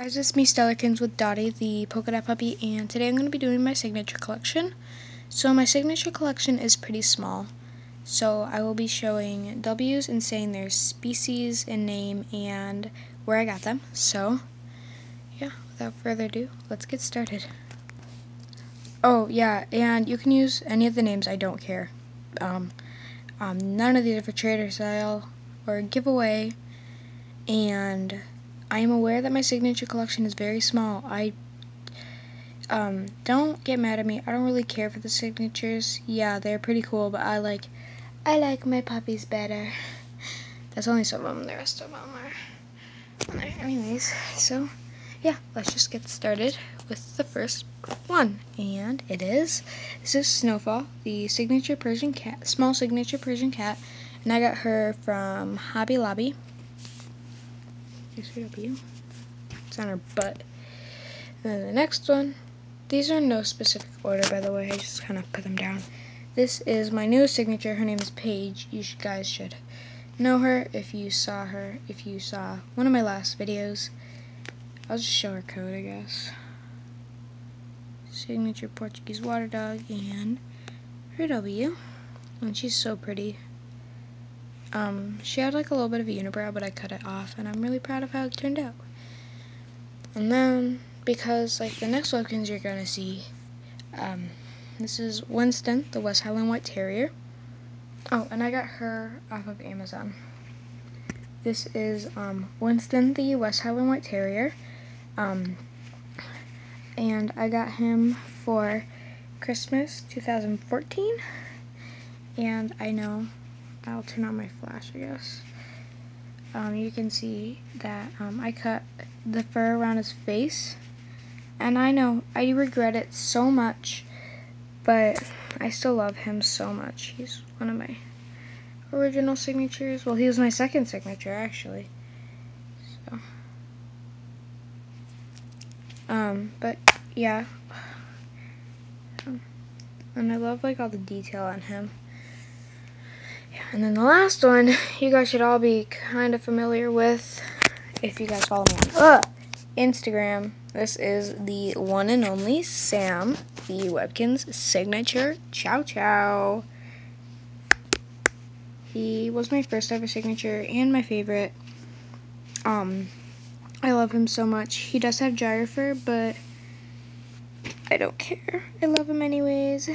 Guys, it's me, Stellarkins, with Dottie, the polka dot puppy, and today I'm going to be doing my signature collection. So my signature collection is pretty small, so I will be showing W's and saying their species and name and where I got them. So, yeah, without further ado, let's get started. Oh, yeah, and you can use any of the names, I don't care. Um, um, none of these are for trader sale or giveaway, and I am aware that my signature collection is very small. I um, don't get mad at me. I don't really care for the signatures. Yeah, they're pretty cool, but I like I like my puppies better. That's only some of them. The rest of them are. Anyways, so yeah, let's just get started with the first one, and it is this is Snowfall, the signature Persian cat, small signature Persian cat, and I got her from Hobby Lobby. XW. It's on her butt. And then the next one, these are in no specific order, by the way. I just kind of put them down. This is my newest signature. Her name is Paige. You should, guys should know her if you saw her, if you saw one of my last videos. I'll just show her code, I guess. Signature Portuguese Water Dog and her W. And she's so pretty. Um, she had like a little bit of a unibrow, but I cut it off, and I'm really proud of how it turned out. And then, because like the next Webkinz you're gonna see, um, this is Winston, the West Highland White Terrier. Oh, and I got her off of Amazon. This is um, Winston, the West Highland White Terrier. Um, and I got him for Christmas 2014. And I know I'll turn on my flash, I guess. Um, you can see that um, I cut the fur around his face. And I know, I regret it so much, but I still love him so much. He's one of my original signatures. Well, he was my second signature, actually. So, um, but, yeah. Um, and I love, like, all the detail on him. And then the last one, you guys should all be kind of familiar with if you guys follow me on uh, Instagram. This is the one and only Sam, the Webkinz signature. Chow Chow. He was my first ever signature and my favorite. Um, I love him so much. He does have gyro but I don't care. I love him anyways.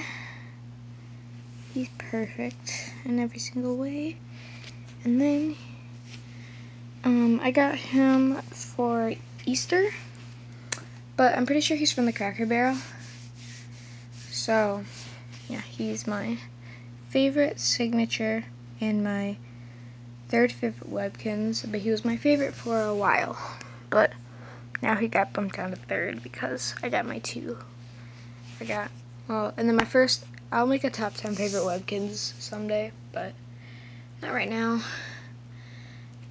He's perfect in every single way. And then um, I got him for Easter, but I'm pretty sure he's from the Cracker Barrel. So, yeah, he's my favorite signature and my third favorite Webkinz, but he was my favorite for a while. But now he got bumped down to third because I got my two. I got, well, and then my first I'll make a top 10 favorite Webkinz someday, but not right now.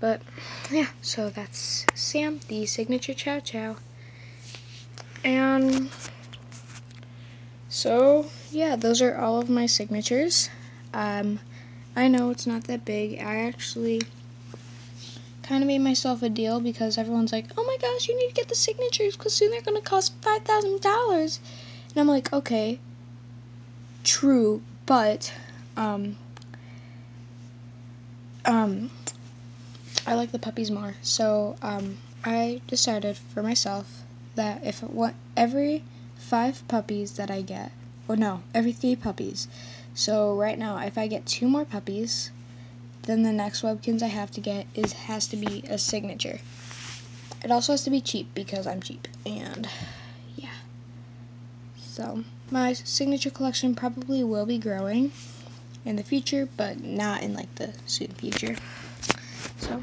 But, yeah, so that's Sam, the signature Chow Chow. And, so, yeah, those are all of my signatures. Um, I know it's not that big. I actually kind of made myself a deal because everyone's like, oh my gosh, you need to get the signatures because soon they're going to cost $5,000. And I'm like, okay, true, but um, um, I like the puppies more. So um, I decided for myself that if what every five puppies that I get, or no, every three puppies. So right now, if I get two more puppies, then the next Webkinz I have to get is has to be a signature. It also has to be cheap because I'm cheap, and yeah. So my signature collection probably will be growing in the future, but not in like the soon future. So,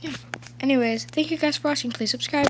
yeah. Anyways, thank you guys for watching. Please subscribe.